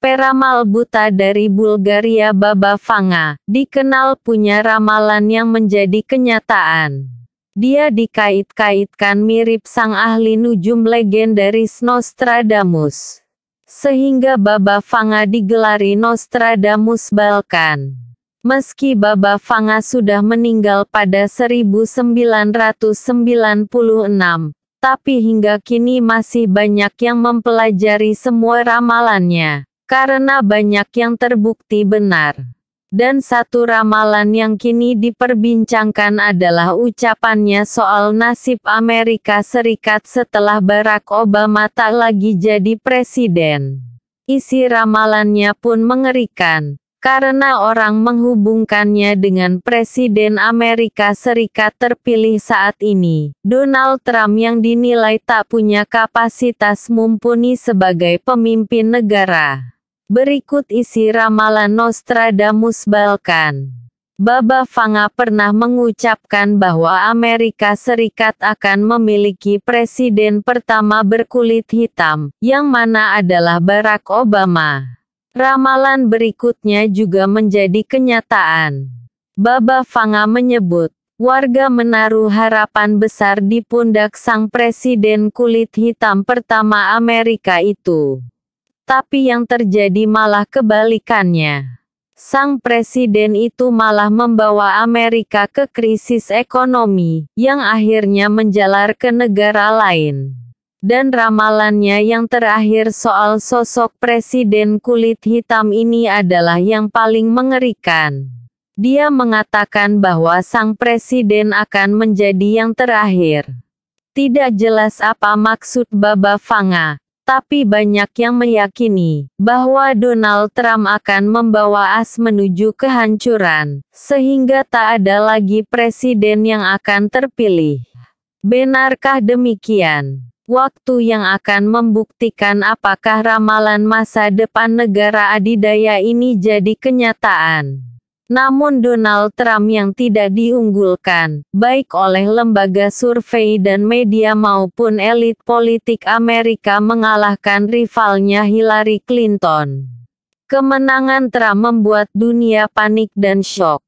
Peramal buta dari Bulgaria Baba Vanga, dikenal punya ramalan yang menjadi kenyataan. Dia dikait-kaitkan mirip sang ahli nujum legendaris Nostradamus. Sehingga Baba Vanga digelari Nostradamus Balkan. Meski Baba Vanga sudah meninggal pada 1996, tapi hingga kini masih banyak yang mempelajari semua ramalannya karena banyak yang terbukti benar. Dan satu ramalan yang kini diperbincangkan adalah ucapannya soal nasib Amerika Serikat setelah Barack Obama tak lagi jadi presiden. Isi ramalannya pun mengerikan, karena orang menghubungkannya dengan Presiden Amerika Serikat terpilih saat ini, Donald Trump yang dinilai tak punya kapasitas mumpuni sebagai pemimpin negara. Berikut isi ramalan Nostradamus Balkan. Baba Vanga pernah mengucapkan bahwa Amerika Serikat akan memiliki presiden pertama berkulit hitam, yang mana adalah Barack Obama. Ramalan berikutnya juga menjadi kenyataan. Baba Vanga menyebut, warga menaruh harapan besar di pundak sang presiden kulit hitam pertama Amerika itu. Tapi yang terjadi malah kebalikannya. Sang presiden itu malah membawa Amerika ke krisis ekonomi, yang akhirnya menjalar ke negara lain. Dan ramalannya yang terakhir soal sosok presiden kulit hitam ini adalah yang paling mengerikan. Dia mengatakan bahwa sang presiden akan menjadi yang terakhir. Tidak jelas apa maksud Baba Vanga, tapi banyak yang meyakini bahwa Donald Trump akan membawa AS menuju kehancuran, sehingga tak ada lagi presiden yang akan terpilih. Benarkah demikian? Waktu yang akan membuktikan apakah ramalan masa depan negara adidaya ini jadi kenyataan. Namun Donald Trump yang tidak diunggulkan, baik oleh lembaga survei dan media maupun elit politik Amerika mengalahkan rivalnya Hillary Clinton. Kemenangan Trump membuat dunia panik dan syok.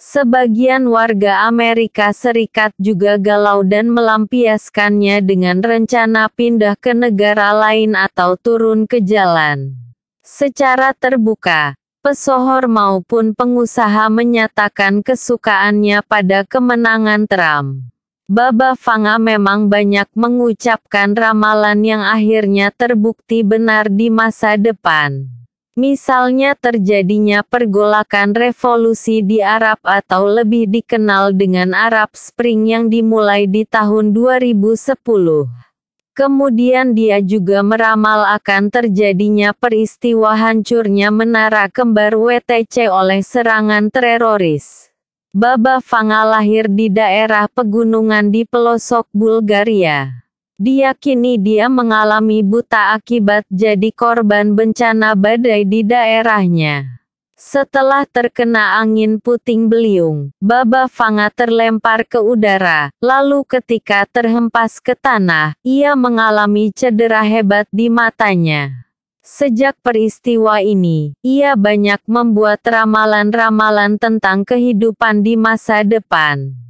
Sebagian warga Amerika Serikat juga galau dan melampiaskannya dengan rencana pindah ke negara lain atau turun ke jalan. Secara terbuka, pesohor maupun pengusaha menyatakan kesukaannya pada kemenangan Trump. Baba Vanga memang banyak mengucapkan ramalan yang akhirnya terbukti benar di masa depan. Misalnya terjadinya pergolakan revolusi di Arab atau lebih dikenal dengan Arab Spring yang dimulai di tahun 2010. Kemudian dia juga meramal akan terjadinya peristiwa hancurnya menara kembar WTC oleh serangan teroris. Baba Vanga lahir di daerah pegunungan di pelosok Bulgaria. Diakini dia mengalami buta akibat jadi korban bencana badai di daerahnya. Setelah terkena angin puting beliung, Baba Vanga terlempar ke udara, lalu ketika terhempas ke tanah, ia mengalami cedera hebat di matanya. Sejak peristiwa ini, ia banyak membuat ramalan-ramalan tentang kehidupan di masa depan.